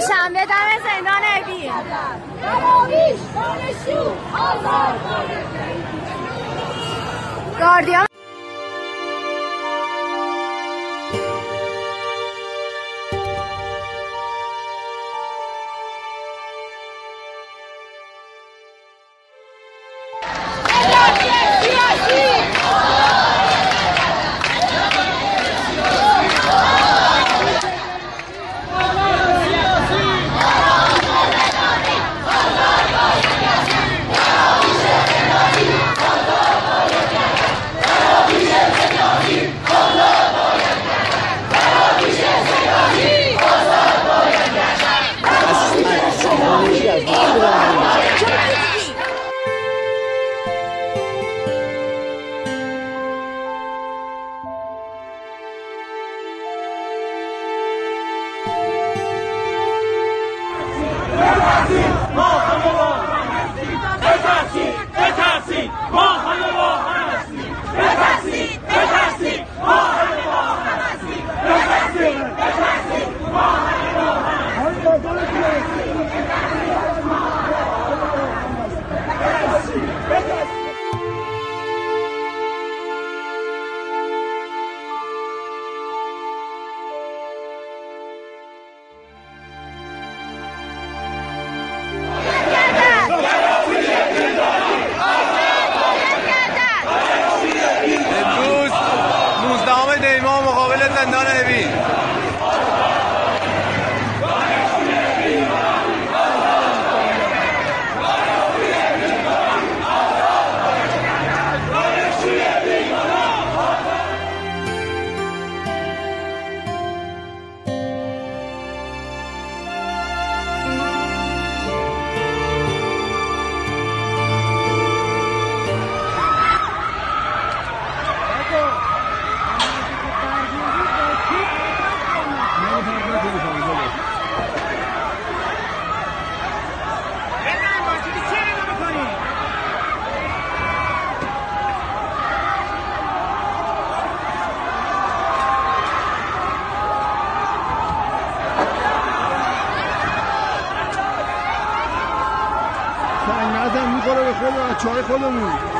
شنبه دم زندان دانشجو آزاد گاردیان Brasil! Volta, سنگت هم می‌خوره به خود بچه های خودمون.